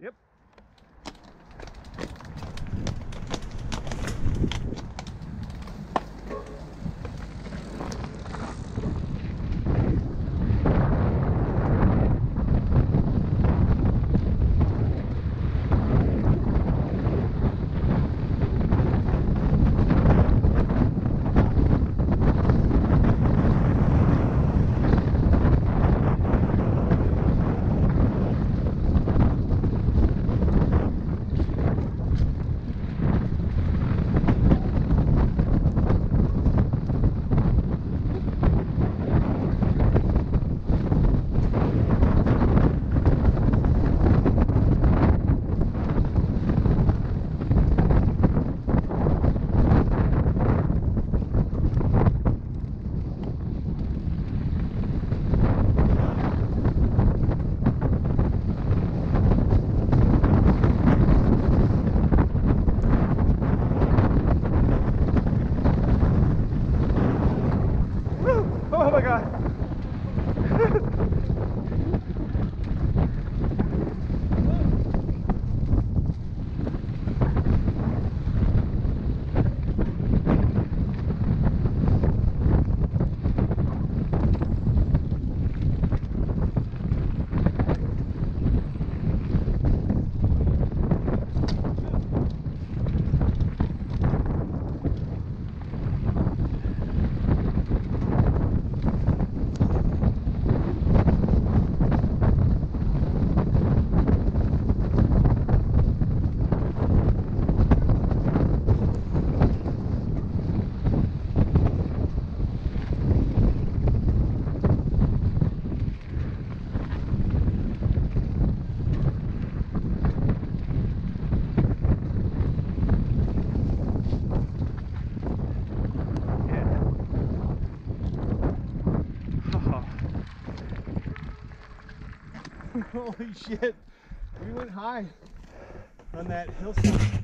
Yep. 着。Holy shit. We went high on that hillside.